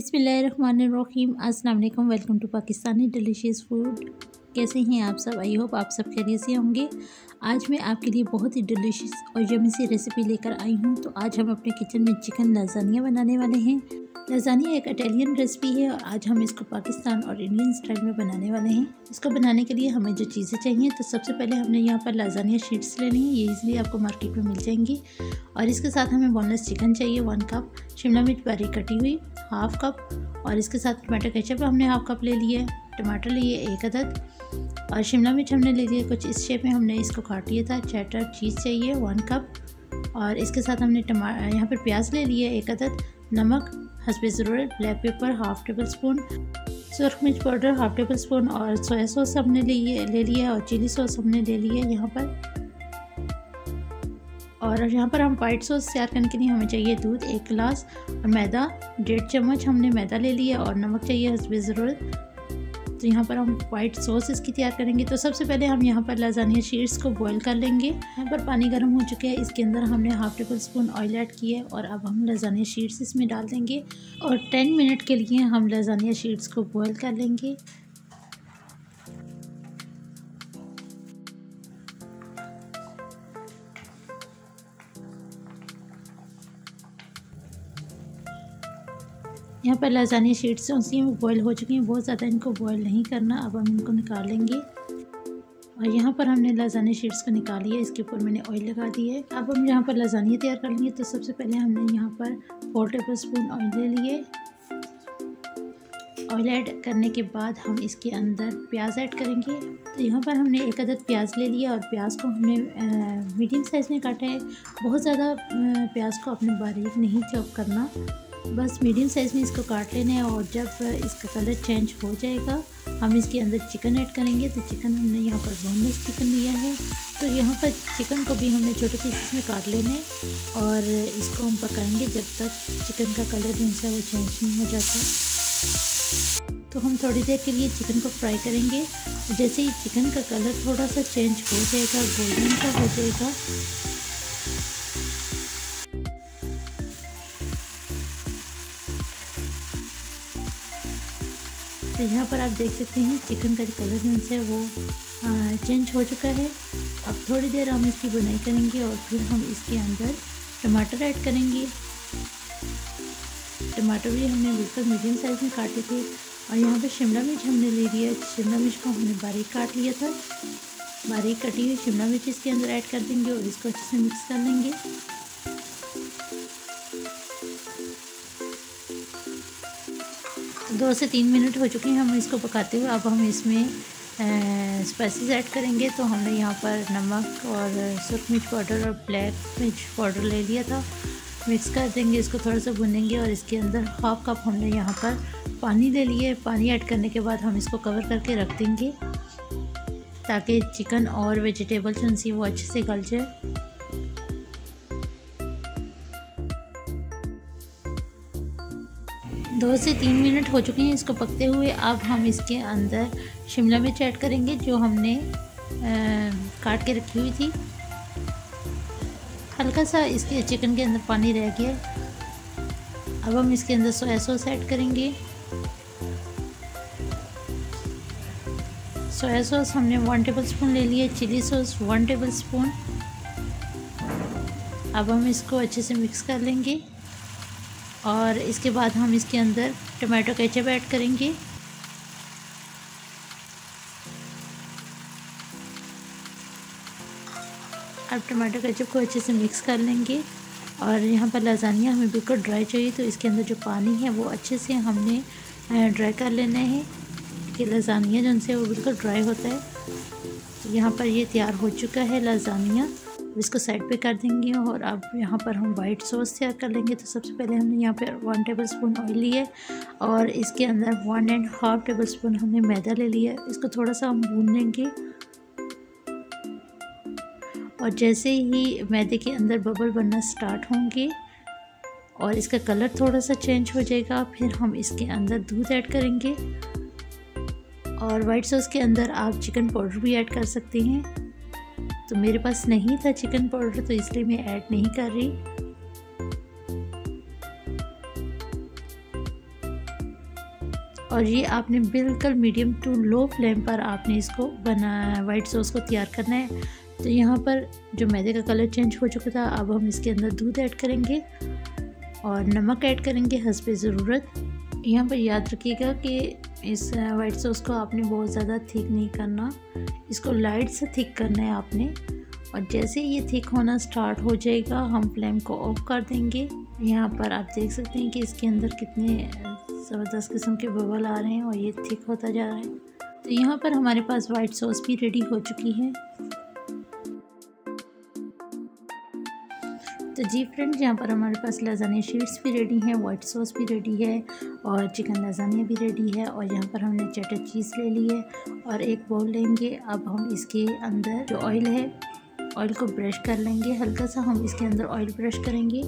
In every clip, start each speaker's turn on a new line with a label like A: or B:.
A: बिसमीम अस्सलाम welcome to Pakistani delicious food. कैसे हैं आप सब? आई होप आप सब खैरियत से होंगे। आज मैं आपके लिए बहुत ही डिलीशियस और यमी सी रेसिपी लेकर आई हूँ। तो आज हम अपने किचन में चिकन लजानिया बनाने वाले हैं। लजानिया एक इटालियन रेसिपी है और आज हम इसको पाकिस्तान और इंडियन स्टाइल में बनाने वाले हैं। इसको बनाने के लिए हमें जो चीज़ें चाहिए तो सबसे पहले हमने यहाँ पर लजानिया शीट्स लेनी है। ये इजीली आपको मार्केट में मिल जाएँगी। और इसके साथ हमें बोनलेस चिकन चाहिए वन कप शिमला मिर्च बारीक कटी हुई हाफ़ कप और इसके साथ टमाटो केचप हमने हाफ़ कप ले लिया टमाटर लिए एक अदद. और शिमला मिर्च हमने ले लिया कुछ इस शेप में, हमने इसको काट लिया था. चैटर चीज़ चाहिए वन कप और इसके साथ हमने टमा, यहाँ पर प्याज ले लिया एक अदद. नमक, हंसब ज़रूरत black pepper half tablespoon सुरख मिर्च पाउडर हाफ़ टेबल स्पून और सोया सॉस हमने लिए, ले लिया और चिली सॉस हमने ले लिया यहाँ पर. और यहाँ पर हम वाइट सॉस तैयार करने के लिए हमें चाहिए दूध एक गिलास और मैदा, डेढ़ चम्मच हमने मैदा ले लिया और नमक चाहिए हंसब ज़रूरत तो यहाँ पर हम वाइट सॉस इसकी तैयार करेंगे। तो सबसे पहले हम यहाँ पर लजानिया शीट्स को बॉईल कर लेंगे। यहाँ पर पानी गर्म हो चुका है। इसके अंदर हमने half tablespoon oil add किया है और अब हम लजानिया शीट्स इसमें डाल देंगे और टेन मिनट के लिए हम लजानिया शीट्स को बॉयल कर लेंगे। यहाँ पर लजानी शीट्स उसी में बॉयल हो चुकी हैं। बहुत ज़्यादा इनको बॉयल नहीं करना। अब हम इनको निकाल लेंगे और यहाँ पर हमने लजानी शीट्स को निकाल लिया। इसके ऊपर मैंने ऑयल लगा दी है। अब हम यहाँ पर लजानिया तैयार कर लेंगे। तो सबसे पहले हमने यहाँ पर फोर टेबल स्पून ऑयल ले लिए। ऑयल ऐड करने के बाद हम इसके अंदर प्याज ऐड करेंगे। तो यहाँ पर हमने एक अदद प्याज ले लिया और प्याज को हमने मीडियम साइज़ में काटा है। बहुत ज़्यादा प्याज को अपने बारीक नहीं चॉप करना। बस मीडियम साइज़ में इसको काट लेना है और जब इसका कलर चेंज हो जाएगा, हम इसके अंदर चिकन ऐड करेंगे। तो चिकन हमने यहाँ पर बोनलेस चिकन लिया है। तो यहाँ पर चिकन को भी हमने छोटे पीसेस में काट लेना और इसको हम पकाएँगे जब तक चिकन का कलर जो है वो चेंज नहीं हो जाता। तो हम थोड़ी देर के लिए चिकन को फ्राई करेंगे। जैसे ही चिकन का कलर थोड़ा सा चेंज हो जाएगा गोल्डन का हो जाएगा तो यहाँ पर आप देख सकते हैं चिकन का जो कलर है वो चेंज हो चुका है। अब थोड़ी देर हम इसकी बुनाई करेंगे और फिर हम इसके अंदर टमाटर ऐड करेंगे। टमाटर भी हमने बिल्कुल मीडियम साइज़ में काटे थे और यहाँ पर शिमला मिर्च हमने ले लिया। शिमला मिर्च को हमने बारीक काट लिया था। बारीक कटी हुई शिमला मिर्च इसके अंदर ऐड कर देंगे और इसको अच्छे से मिक्स कर लेंगे। दो से तीन मिनट हो चुके हैं हम इसको पकाते हुए। अब हम इसमें स्पाइसेस ऐड करेंगे। तो हमने यहाँ पर नमक और सुरख मिर्च पाउडर और ब्लैक मिर्च पाउडर ले लिया था। मिक्स कर देंगे, इसको थोड़ा सा भुनेंगे और इसके अंदर हाफ़ कप हमने यहाँ पर पानी ले लिए। पानी ऐड करने के बाद हम इसको कवर करके रख देंगे ताकि चिकन और वेजिटेबल जो सी वो अच्छे से गल जाए। दो से तीन मिनट हो चुके हैं इसको पकते हुए। अब हम इसके अंदर शिमला मिर्च ऐड करेंगे जो हमने आ, काट के रखी हुई थी। हल्का सा इसके चिकन के अंदर पानी रह गया। अब हम इसके अंदर सोया सॉस ऐड करेंगे। सोया सॉस हमने वन टेबल स्पून ले लिया chilli sauce one tablespoon. अब हम इसको अच्छे से मिक्स कर लेंगे। और इसके बाद हम इसके अंदर टमाटो केचप ऐड करेंगे। अब टमाटो केचप को अच्छे से मिक्स कर लेंगे और यहाँ पर लजानिया हमें बिल्कुल ड्राई चाहिए तो इसके अंदर जो पानी है वो अच्छे से हमने ड्राई कर लेना है। कि लजानिया जो उनसे वो बिल्कुल ड्राई होता है। यहाँ पर ये तैयार हो चुका है लजानिया इसको साइड पे कर देंगे और अब यहाँ पर हम वाइट सॉस तैयार कर लेंगे। तो सबसे पहले हमने यहाँ पर वन टेबल स्पून ऑयल लिए और इसके अंदर one and half tablespoon हमने मैदा ले लिया इसको थोड़ा सा हम भून लेंगे। और जैसे ही मैदे के अंदर बबल बनना स्टार्ट होंगे और इसका कलर थोड़ा सा चेंज हो जाएगा, फिर हम इसके अंदर दूध ऐड करेंगे। और वाइट सॉस के अंदर आप चिकन पाउडर भी ऐड कर सकते हैं। तो मेरे पास नहीं था चिकन पाउडर तो इसलिए मैं ऐड नहीं कर रही। और ये आपने बिल्कुल मीडियम टू लो फ्लेम पर आपने इसको बना वाइट सॉस को तैयार करना है। तो यहाँ पर जो मैदे का कलर चेंज हो चुका था, अब हम इसके अंदर दूध ऐड करेंगे और नमक ऐड करेंगे हंसब ज़रूरत। यहाँ पर याद रखिएगा कि इस वाइट सॉस को आपने बहुत ज़्यादा थिक नहीं करना। इसको लाइट से थिक करना है आपने। और जैसे ये थिक होना स्टार्ट हो जाएगा, हम फ्लेम को ऑफ़ कर देंगे। यहाँ पर आप देख सकते हैं कि इसके अंदर कितने ज़बरदस्त किस्म के बबल आ रहे हैं और ये थिक होता जा रहा है। तो यहाँ पर हमारे पास वाइट सॉस भी रेडी हो चुकी है। तो जी फ्रेंड्स, यहाँ पर हमारे पास लजानिया शीट्स भी रेडी हैं वाइट सॉस भी रेडी है और चिकन लजानिया भी रेडी है और यहाँ पर हमने चटर चीज़ ले ली है और एक बाउल लेंगे। अब हम इसके अंदर जो ऑयल है ऑयल को ब्रश कर लेंगे। हल्का सा हम इसके अंदर ऑयल ब्रश करेंगे।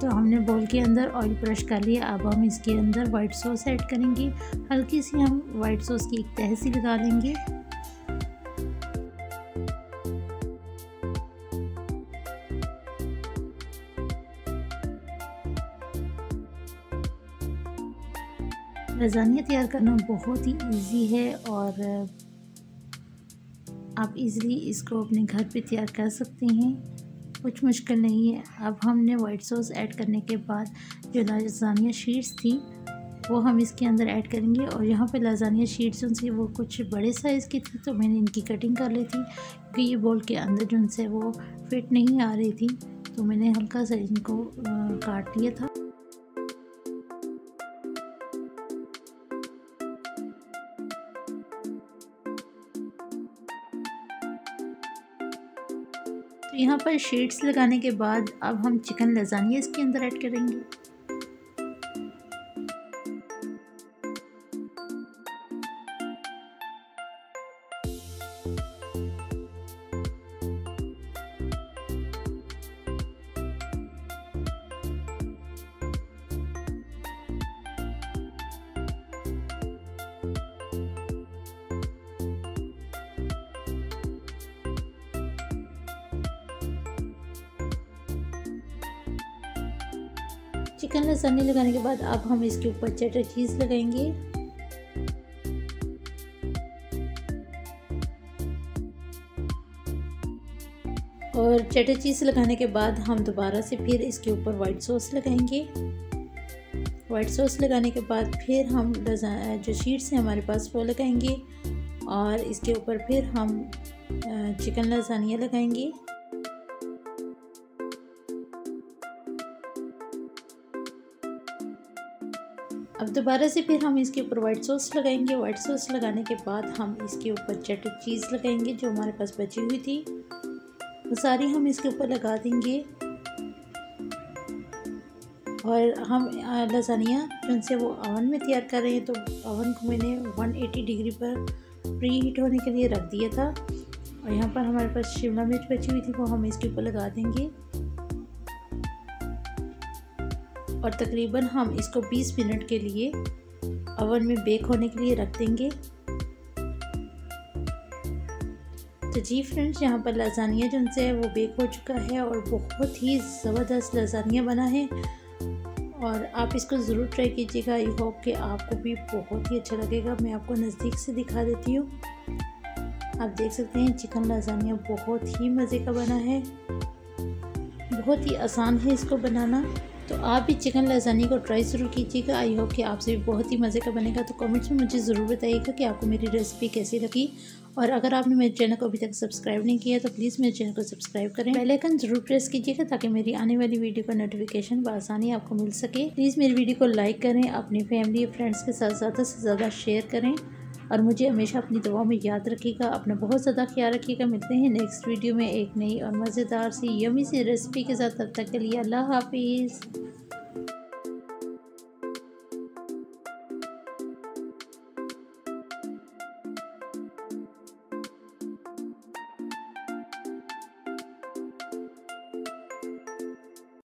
A: तो हमने बोल के अंदर ऑयल ब्रश कर लिया। अब हम इसके अंदर वाइट सॉस ऐड करेंगे। हल्की सी हम वाइट सॉस की एक तहसी लगा लेंगे लजानिया तैयार करना बहुत ही इजी है और आप इजीली इसको अपने घर पे तैयार कर सकते हैं। कुछ मुश्किल नहीं है। अब हमने वाइट सॉस ऐड करने के बाद जो लाजानिया शीट्स थी, वो हम इसके अंदर ऐड करेंगे और यहाँ पे लाजानिया शीट्स जो थी, वो कुछ बड़े साइज़ की थी तो मैंने इनकी कटिंग कर ली थी। क्योंकि ये बॉल के अंदर जो उनसे वो फिट नहीं आ रही थी तो मैंने हल्का सा इनको काट लिया था। तो यहाँ पर शेड्स लगाने के बाद अब हम चिकन लजानिया इसके अंदर ऐड करेंगे। चिकन लसानी लगाने के बाद अब हम इसके ऊपर चटर चीज़ लगाएँगे। और चटर चीज़ लगाने के बाद हम दोबारा से फिर इसके ऊपर वाइट सॉस लगाएँगे। वाइट सॉस लगाने के बाद फिर हम जो शीट्स हैं हमारे पास वो लगाएँगे। और इसके ऊपर फिर हम चिकन लसानिया लगाएँगे। अब दोबारा से फिर हम इसके ऊपर वाइट सॉस लगाएँगे। वाइट सॉस लगाने के बाद हम इसके ऊपर चटर चीज़ लगाएँगे, जो हमारे पास बची हुई थी। वो सारी हम इसके ऊपर लगा देंगे। और हम लसानिया जिनसे वो अवन में तैयार कर रहे हैं तो अवन को मैंने 180 डिग्री पर प्री हीट होने के लिए रख दिया था। और यहाँ पर हमारे पास शिमला मिर्च बची हुई थी, वो हम इसके ऊपर लगा देंगे। और तकरीबन हम इसको 20 मिनट के लिए ओवन में बेक होने के लिए रख देंगे। तो जी फ्रेंड्स, यहाँ पर लजानिया जो है, वो बेक हो चुका है और बहुत ही ज़बरदस्त लजानिया बना है। और आप इसको ज़रूर ट्राई कीजिएगा। आई होप कि आपको भी बहुत ही अच्छा लगेगा। मैं आपको नज़दीक से दिखा देती हूँ। आप देख सकते हैं, चिकन लजानिया बहुत ही मज़े का बना है। बहुत ही आसान है इसको बनाना। तो आप भी चिकन लजानी को ट्राई ज़रूर कीजिएगा। आई होप कि आपसे भी बहुत ही मज़े का बनेगा। तो कमेंट्स में मुझे ज़रूर बताइएगा कि आपको मेरी रेसिपी कैसी लगी। और अगर आपने मेरे चैनल को अभी तक सब्सक्राइब नहीं किया तो प्लीज़ मेरे चैनल को सब्सक्राइब करें। बेल आइकन ज़रूर प्रेस कीजिएगा ताकि मेरी आने वाली वीडियो का नोटिफिकेशन बसानी आपको मिल सके। प्लीज़ मेरी वीडियो को लाइक करें, अपनी फैमिली फ्रेंड्स के साथ ज़्यादा से ज़्यादा शेयर करें। और मुझे हमेशा अपनी दुआ में याद रखिएगा, अपना बहुत ज़्यादा ख्याल रखिएगा। मिलते हैं नेक्स्ट वीडियो में एक नई और मज़ेदार सी यमी सी रेसिपी के साथ। तब तक के लिए अल्लाह हाफिज़।